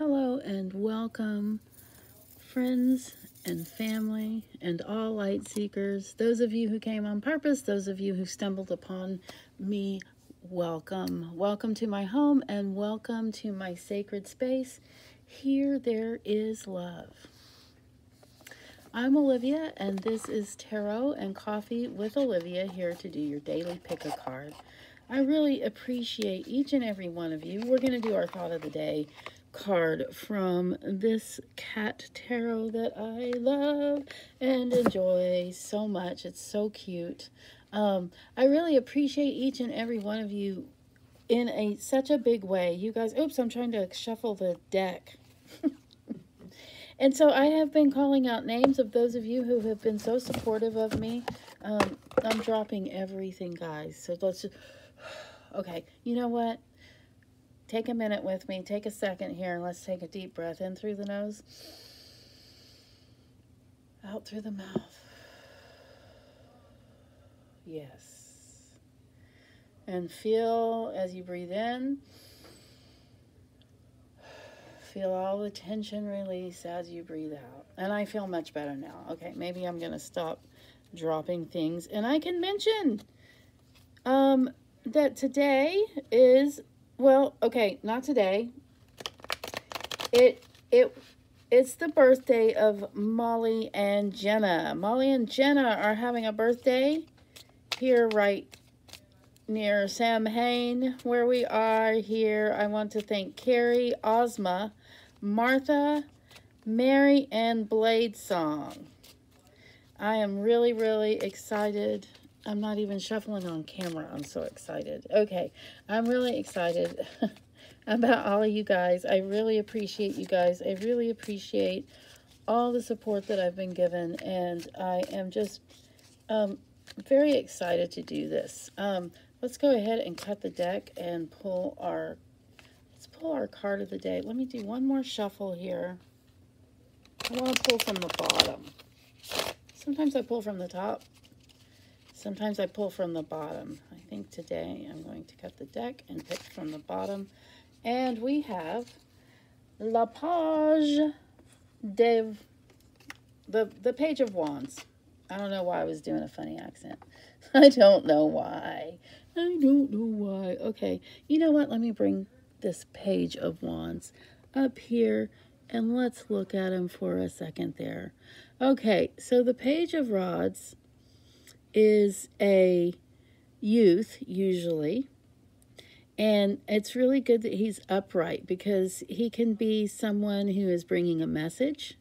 Hello and welcome, friends and family and all light seekers. Those of you who came on purpose, those of you who stumbled upon me, welcome. Welcome to my home and welcome to my sacred space. Here there is love. I'm Olivia, and this is Tarot and Coffee with Olivia here to do your daily pick a card. I really appreciate each and every one of you. We're going to do our thought of the day card from this cat tarot that I love and enjoy so much. It's so cute. Um, I really appreciate each and every one of you in a such a big way. You guys, oops, I'm trying to shuffle the deck. And so I have been calling out names of those of you who have been so supportive of me. Um, I'm dropping everything, guys. So let's just, okay, you know what? Take a minute with me. Take a second here and let's take a deep breath in through the nose, out through the mouth. Yes. And feel as you breathe in Feel all the tension release as you breathe out. And I feel much better now. Okay, maybe I'm going to stop dropping things. And I can mention um, that today is, well, okay, not today. It, it, it's the birthday of Mollie and Jenna. Mollie and Jenna are having a birthday here right near Samhain, where we are here. I want to thank Carrie, Ozma, Martha, Mary, and Blade Song. I am really, really excited. I'm not even shuffling on camera. I'm so excited. Okay, I'm really excited about all of you guys. I really appreciate you guys. I really appreciate all the support that I've been given, and I am just um, very excited to do this. Um, let's go ahead and cut the deck and pull our let's pull our card of the day. Let me do one more shuffle here. I want to pull from the bottom. Sometimes I pull from the top. Sometimes I pull from the bottom. I think today I'm going to cut the deck and pick from the bottom. And we have La Page de... The, the Page of Wands. I don't know why I was doing a funny accent. I don't know why. I don't know why. Okay, you know what? Let me bring this page of wands up here and let's look at them for a second there. Okay, so the page of rods is a youth usually and it's really good that he's upright because he can be someone who is bringing a message.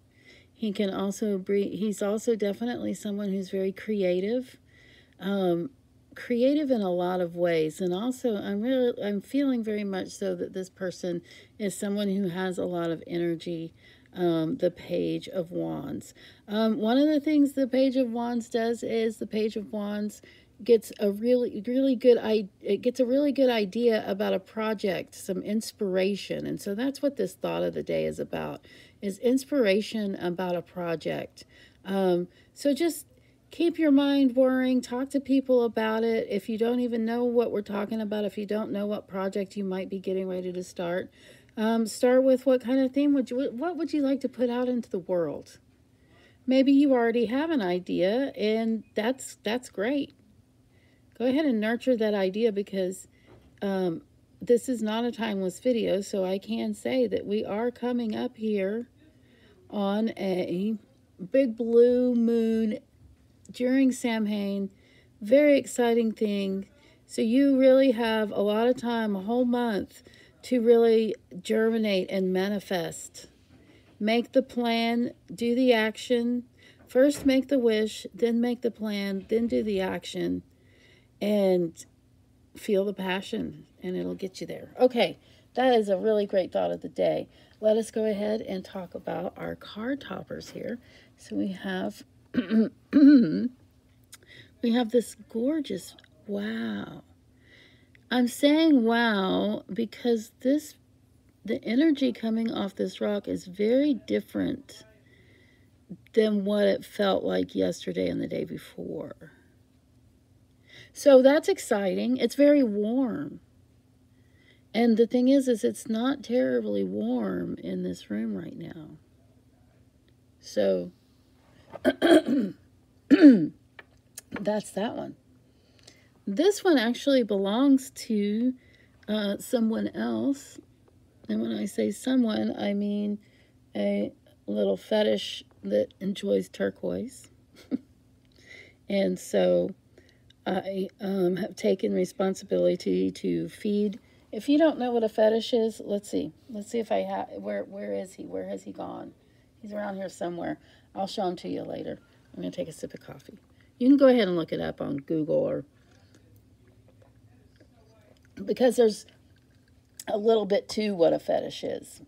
He can also bring, he's also definitely someone who's very creative. Um, creative in a lot of ways and also i'm really i'm feeling very much so that this person is someone who has a lot of energy um, the page of wands um, one of the things the page of wands does is the page of wands gets a really really good i it gets a really good idea about a project some inspiration and so that's what this thought of the day is about is inspiration about a project um, so just keep your mind worrying. Talk to people about it. If you don't even know what we're talking about, if you don't know what project you might be getting ready to start, um, start with what kind of theme would you, what would you like to put out into the world? Maybe you already have an idea and that's, that's great. Go ahead and nurture that idea because um, this is not a timeless video, so I can say that we are coming up here on a big blue moon during Samhain. Very exciting thing. So you really have a lot of time, a whole month, to really germinate and manifest. Make the plan, do the action. First make the wish, then make the plan, then do the action. And feel the passion, and it'll get you there. Okay, that is a really great thought of the day. Let us go ahead and talk about our card toppers here. So we have we have this gorgeous, wow. I'm saying wow because this, the energy coming off this rock is very different than what it felt like yesterday and the day before. So that's exciting. It's very warm. And the thing is, is it's not terribly warm in this room right now. So that's that one. This one actually belongs to uh, someone else. And when I say someone, I mean a little fetish that enjoys turquoise. and so I um, have taken responsibility to feed. If you don't know what a fetish is, let's see. Let's see if I have. Where Where is he? Where has he gone? He's around here somewhere. I'll show him to you later. I'm going to take a sip of coffee. You can go ahead and look it up on Google or because there's a little bit to what a fetish is.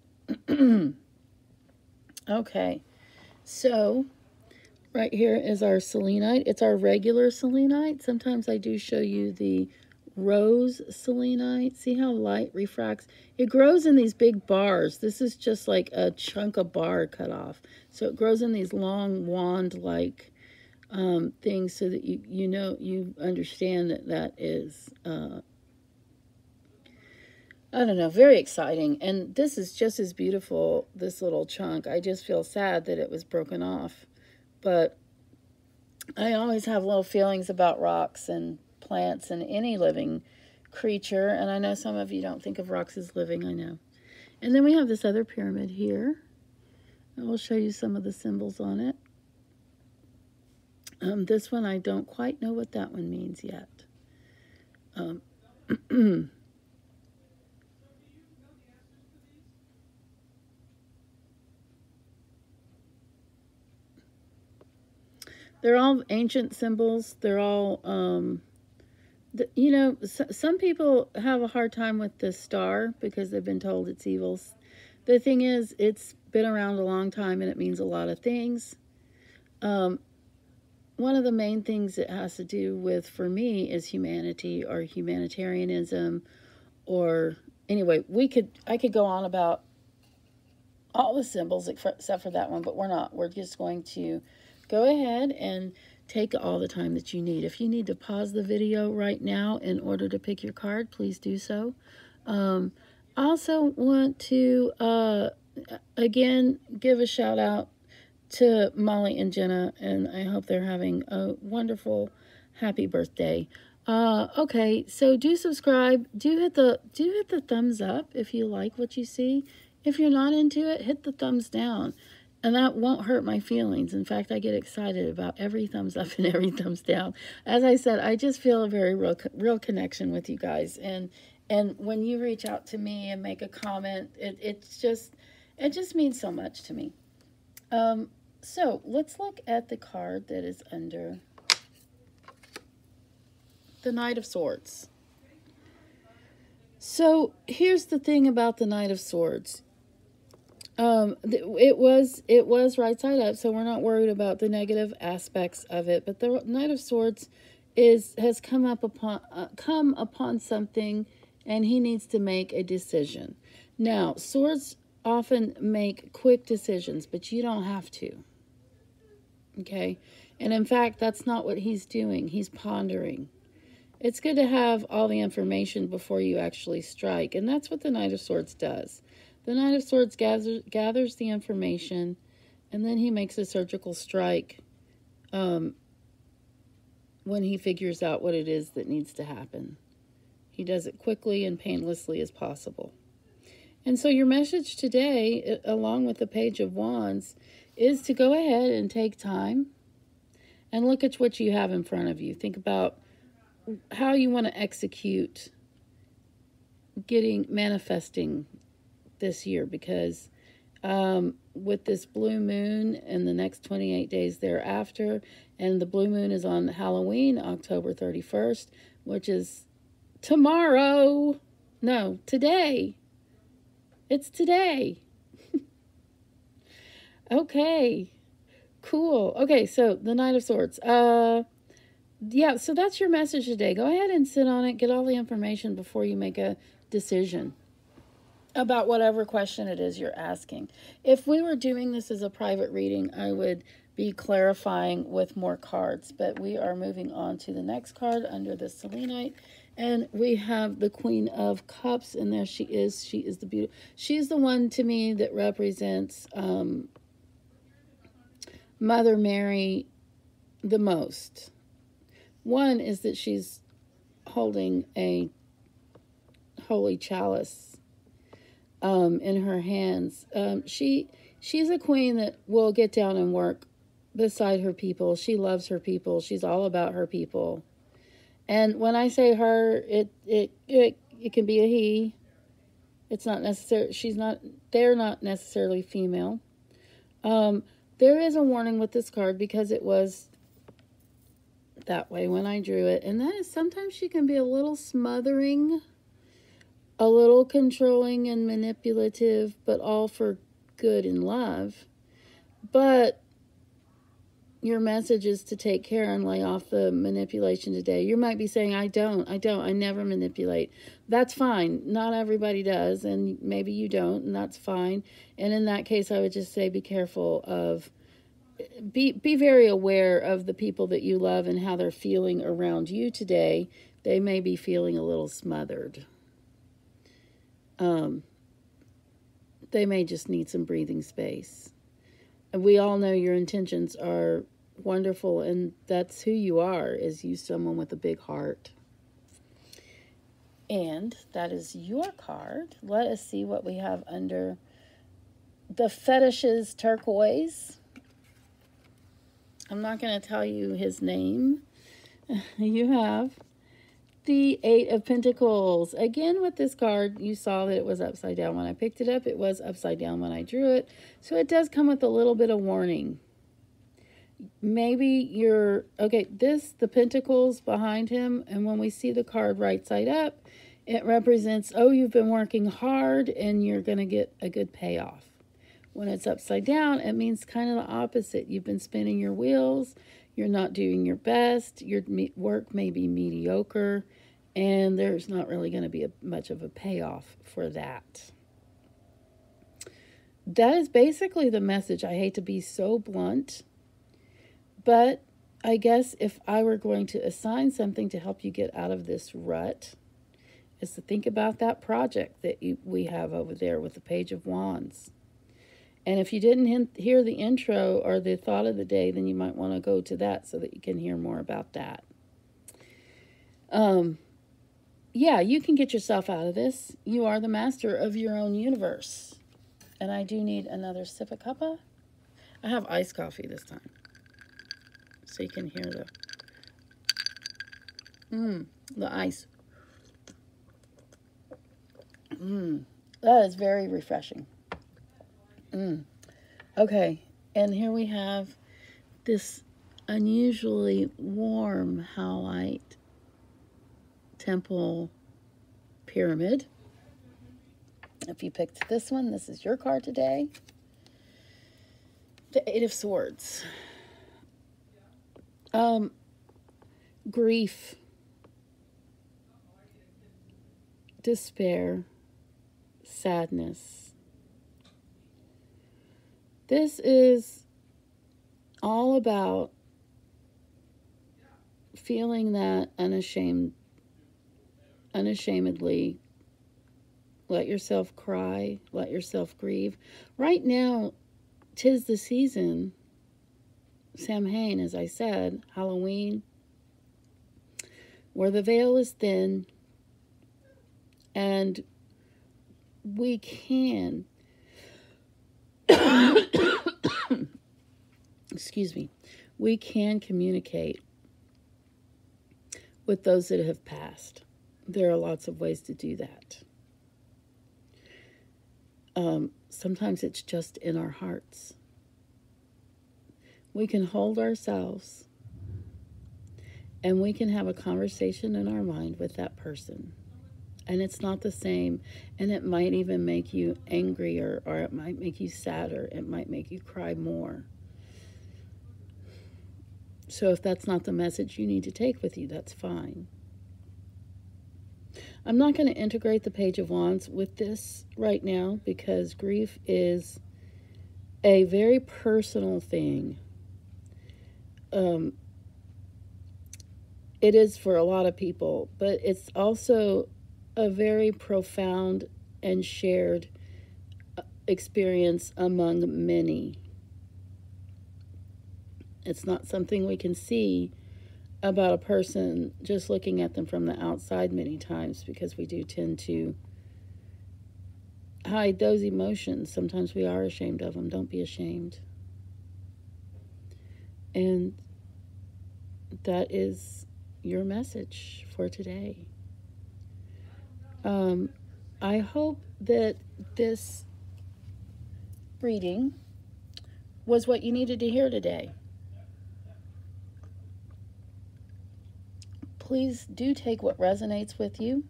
okay, so right here is our selenite. It's our regular selenite. Sometimes I do show you the rose selenite. See how light refracts? It grows in these big bars. This is just like a chunk of bar cut off. So it grows in these long wand-like um, things so that you, you know, you understand that that is uh, I don't know, very exciting. And this is just as beautiful, this little chunk. I just feel sad that it was broken off. But I always have little feelings about rocks and plants and any living creature. And I know some of you don't think of rocks as living, I know. And then we have this other pyramid here. I will show you some of the symbols on it. Um, this one, I don't quite know what that one means yet. Um, They're all ancient symbols. They're all, um, the, you know, some people have a hard time with the star because they've been told it's evil. The thing is, it's been around a long time and it means a lot of things. Um, one of the main things it has to do with, for me, is humanity or humanitarianism or, anyway, we could, I could go on about all the symbols except for that one, but we're not. We're just going to go ahead and take all the time that you need. If you need to pause the video right now in order to pick your card, please do so. Um, I also want to, uh, again, give a shout out to Mollie and Jenna, and I hope they're having a wonderful, happy birthday. Uh, okay, so do subscribe. Do hit the do hit the thumbs up if you like what you see. If you're not into it, hit the thumbs down. And that won't hurt my feelings. In fact, I get excited about every thumbs up and every thumbs down. As I said, I just feel a very real, real connection with you guys. And and when you reach out to me and make a comment, it, it's just it just means so much to me. Um, so let's look at the card that is under the Knight of Swords. So here's the thing about the Knight of Swords. Um, it was it was right side up, so we're not worried about the negative aspects of it. But the Knight of Swords is has come up upon uh, come upon something, and he needs to make a decision. Now, swords often make quick decisions, but you don't have to. Okay, and in fact, that's not what he's doing. He's pondering. It's good to have all the information before you actually strike, and that's what the Knight of Swords does. The Knight of Swords gathers, gathers the information, and then he makes a surgical strike um, when he figures out what it is that needs to happen. He does it quickly and painlessly as possible. And so your message today, along with the Page of Wands, is to go ahead and take time and look at what you have in front of you. Think about how you want to execute getting manifesting this year because um, with this blue moon and the next 28 days thereafter, and the blue moon is on Halloween, October 31st, which is tomorrow. No, today. It's today. okay. Cool. Okay, so the Knight of Swords. Uh yeah, so that's your message today. Go ahead and sit on it, get all the information before you make a decision about whatever question it is you're asking. If we were doing this as a private reading, I would be clarifying with more cards, but we are moving on to the next card under the selenite, And we have the Queen of Cups, and there she is. She is the beauty. She's the one to me that represents um, Mother Mary the most. One is that she's holding a holy chalice um, in her hands. Um, she she's a queen that will get down and work beside her people. She loves her people. She's all about her people. And when I say her, it it it, it can be a he. It's not necessary. She's not. They're not necessarily female. Um, there is a warning with this card because it was that way when I drew it, and that is sometimes she can be a little smothering, a little controlling and manipulative, but all for good and love. But your message is to take care and lay off the manipulation today. You might be saying, I don't, I don't, I never manipulate. That's fine. Not everybody does, and maybe you don't, and that's fine. And in that case, I would just say be careful of, be, be very aware of the people that you love and how they're feeling around you today. They may be feeling a little smothered. Um, they may just need some breathing space. And we all know your intentions are wonderful and that's who you are is you someone with a big heart. And that is your card. Let us see what we have under the fetishes turquoise. I'm not going to tell you his name. You have the eight of pentacles. Again with this card you saw that it was upside down when i picked it up. It was upside down when i drew it. So it does come with a little bit of warning. Maybe you're okay this the pentacles behind him and when we see the card right side up it represents oh you've been working hard and you're going to get a good payoff. When it's upside down it means kind of the opposite. You've been spinning your wheels you're not doing your best. Your work may be mediocre and there's not really going to be a, much of a payoff for that. That is basically the message. I hate to be so blunt but I guess if I were going to assign something to help you get out of this rut, is to think about that project that you, we have over there with the Page of Wands. And if you didn't hear the intro or the thought of the day, then you might want to go to that so that you can hear more about that. Um, yeah, you can get yourself out of this. You are the master of your own universe. And I do need another sip of cuppa. I have iced coffee this time so you can hear the mmm, the ice. Mmm, that is very refreshing. Mmm. Okay, and here we have this unusually warm howlite temple pyramid. If you picked this one, this is your card today. The Eight of Swords. Um, grief, despair, sadness. This is all about feeling that unashamed, unashamedly let yourself cry, let yourself grieve. Right now, tis the season Sam Samhain, as I said, Halloween, where the veil is thin and we can, excuse me, we can communicate with those that have passed. There are lots of ways to do that. Um, sometimes it's just in our hearts we can hold ourselves and we can have a conversation in our mind with that person. And it's not the same. And it might even make you angrier, or it might make you sadder. It might make you cry more. So if that's not the message you need to take with you, that's fine. I'm not going to integrate the Page of Wands with this right now because grief is a very personal thing um, it is for a lot of people, but it's also a very profound and shared uh, experience among many. It's not something we can see about a person just looking at them from the outside many times because we do tend to hide those emotions. Sometimes we are ashamed of them. Don't be ashamed. And that is your message for today. Um, I hope that this reading was what you needed to hear today. Please do take what resonates with you.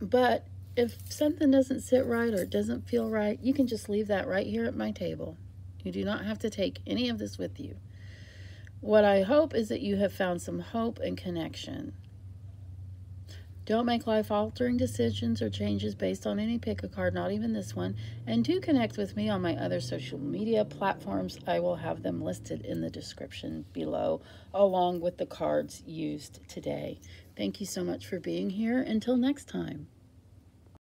But if something doesn't sit right or doesn't feel right, you can just leave that right here at my table. You do not have to take any of this with you. What I hope is that you have found some hope and connection. Don't make life altering decisions or changes based on any pick a card, not even this one. And do connect with me on my other social media platforms. I will have them listed in the description below, along with the cards used today. Thank you so much for being here. Until next time.